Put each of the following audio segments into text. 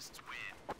Terrorists win.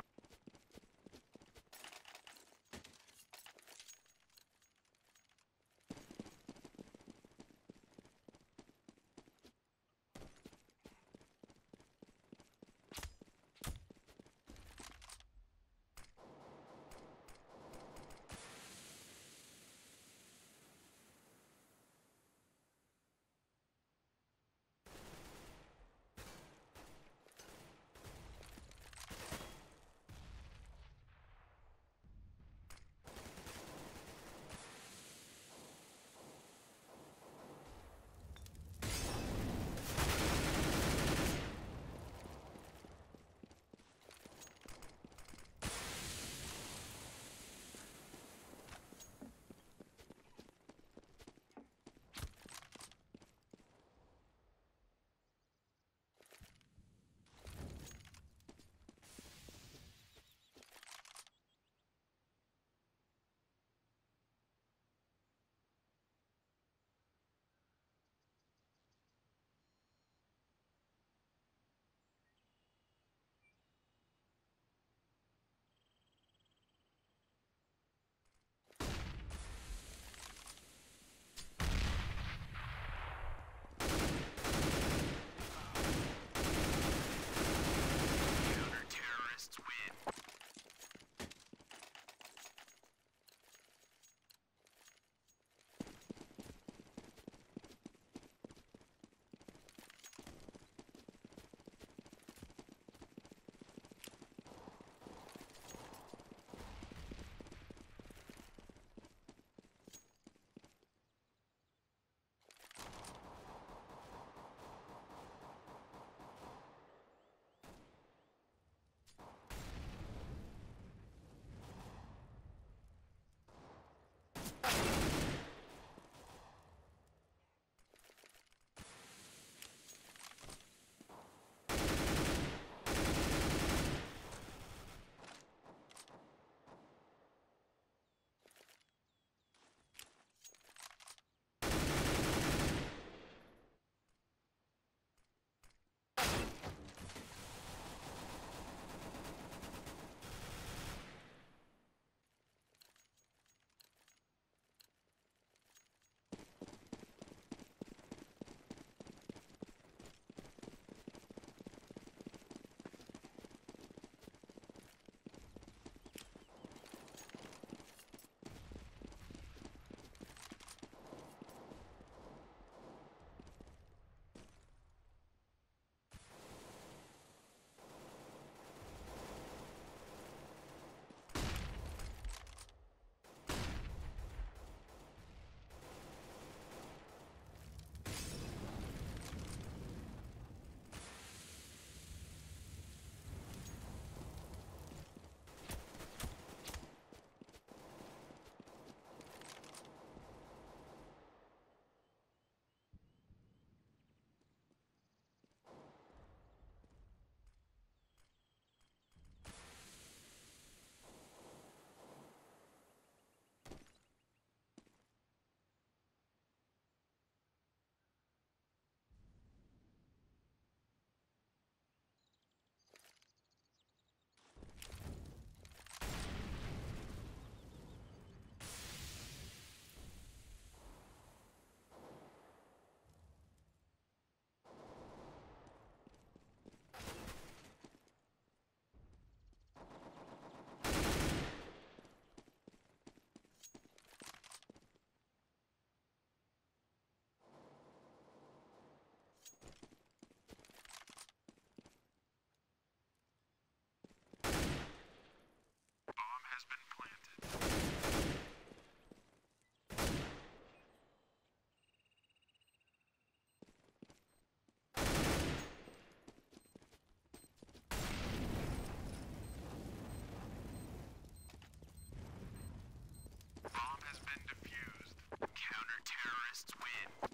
been defused. Counter-terrorists win.